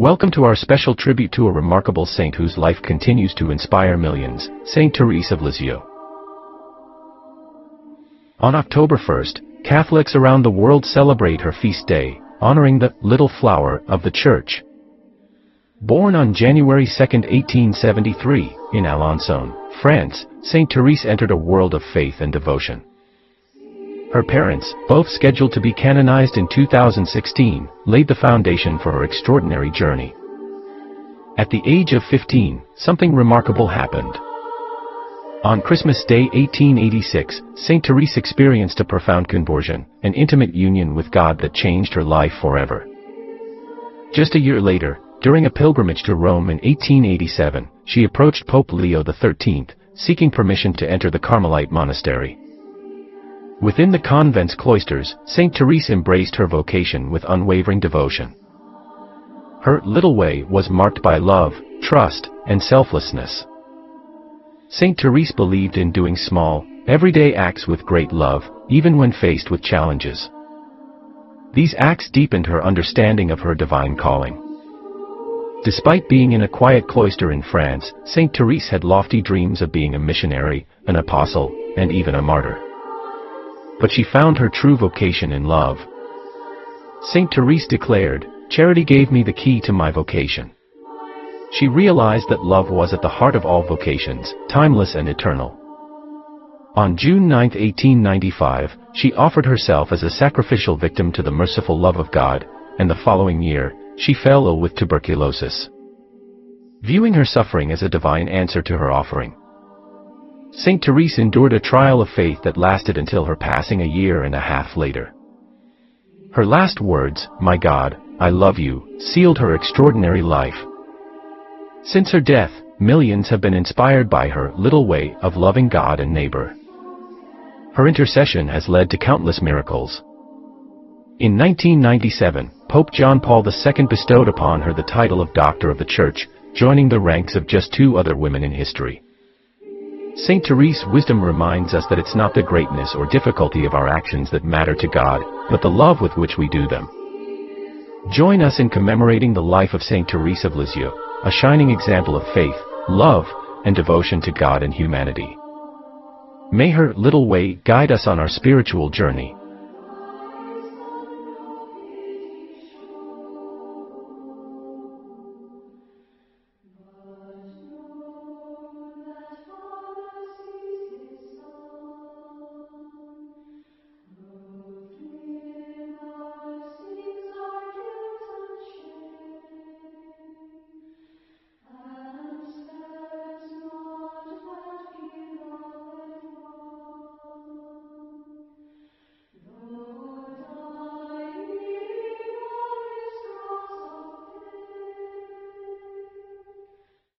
Welcome to our special tribute to a remarkable saint whose life continues to inspire millions, Saint Therese of Lisieux. On October 1st, Catholics around the world celebrate her feast day, honoring the little flower of the Church. Born on January 2, 1873, in Alençon, France, Saint Therese entered a world of faith and devotion. Her parents, both scheduled to be canonized in 2016, laid the foundation for her extraordinary journey. At the age of 15, something remarkable happened. On Christmas Day 1886, St. Therese experienced a profound conversion, an intimate union with God that changed her life forever. Just a year later, during a pilgrimage to Rome in 1887, she approached Pope Leo XIII, seeking permission to enter the Carmelite monastery. Within the convent's cloisters, St. Therese embraced her vocation with unwavering devotion. Her little way was marked by love, trust, and selflessness. St. Therese believed in doing small, everyday acts with great love, even when faced with challenges. These acts deepened her understanding of her divine calling. Despite being in a quiet cloister in France, St. Therese had lofty dreams of being a missionary, an apostle, and even a martyr but she found her true vocation in love. St. Therese declared, Charity gave me the key to my vocation. She realized that love was at the heart of all vocations, timeless and eternal. On June 9, 1895, she offered herself as a sacrificial victim to the merciful love of God, and the following year, she fell ill with tuberculosis. Viewing her suffering as a divine answer to her offering, St. Therese endured a trial of faith that lasted until her passing a year and a half later. Her last words, My God, I love you, sealed her extraordinary life. Since her death, millions have been inspired by her little way of loving God and neighbor. Her intercession has led to countless miracles. In 1997, Pope John Paul II bestowed upon her the title of Doctor of the Church, joining the ranks of just two other women in history. St. Therese wisdom reminds us that it's not the greatness or difficulty of our actions that matter to God, but the love with which we do them. Join us in commemorating the life of St. Therese of Lisieux, a shining example of faith, love, and devotion to God and humanity. May her little way guide us on our spiritual journey,